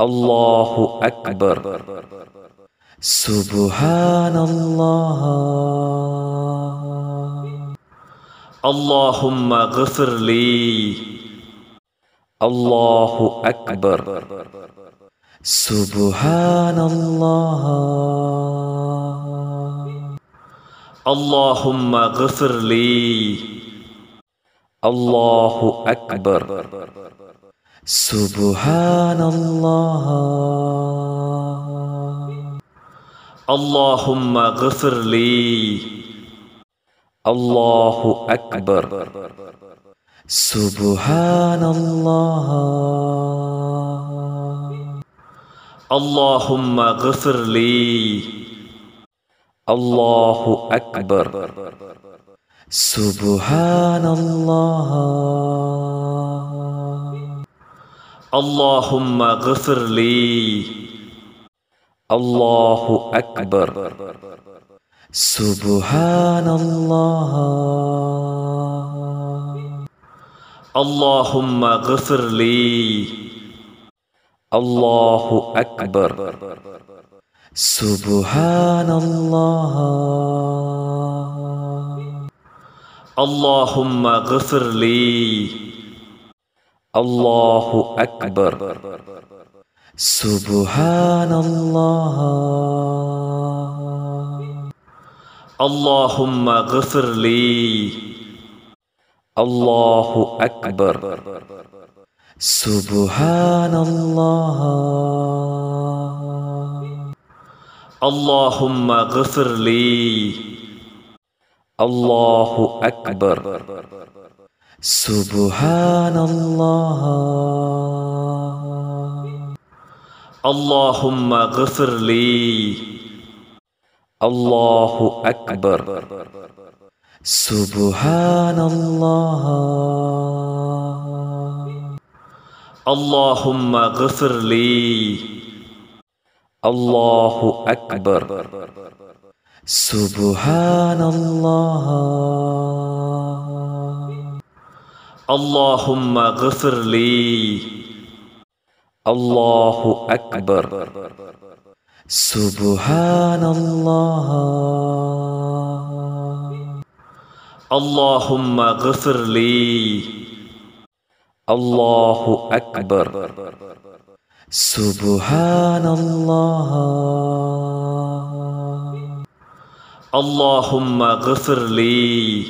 الله أكبر. سبحان الله اللهم اغفر لي. الله أكبر. سبحان الله اللهم اغفر لي. الله أكبر. سبحان الله. اللهم اغفر لي. الله أكبر. سبحان الله. اللهم اغفر لي. الله أكبر. سبحان الله. اللهم اغفر لي. الله أكبر. سبحان الله اللهم اغفر لي. الله أكبر. سبحان الله اللهم اغفر لي. الله أكبر. سبحان الله اللهم اغفر لي. الله أكبر. سبحان الله اللهم اغفر لي. الله أكبر. سبحان الله اللهم اغفر لي. الله أكبر. سبحان الله اللهم اغفر لي. الله أكبر. سبحان الله اللهم اغفر لي. الله أكبر. سبحان الله اللهم اغفر لي. الله أكبر. سبحان الله اللهم اغفر لي.